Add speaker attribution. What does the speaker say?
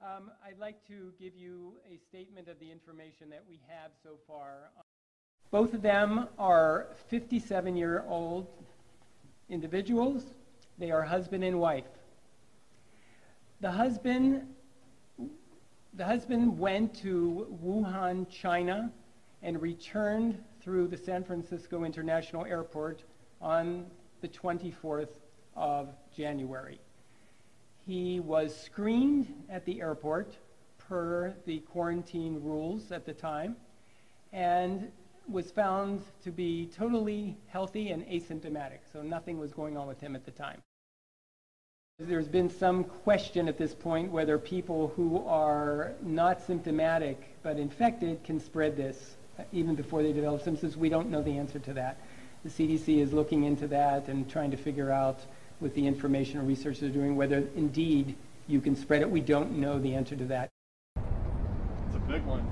Speaker 1: Um, I'd like to give you a statement of the information that we have so far. Both of them are 57 year old individuals. They are husband and wife. The husband, the husband went to Wuhan, China, and returned through the San Francisco International Airport on the 24th of January. He was screened at the airport per the quarantine rules at the time and was found to be totally healthy and asymptomatic, so nothing was going on with him at the time. There's been some question at this point whether people who are not symptomatic but infected can spread this even before they develop symptoms. We don't know the answer to that. The CDC is looking into that and trying to figure out with the informational research they're doing, whether indeed you can spread it. We don't know the answer to that.
Speaker 2: It's a big one.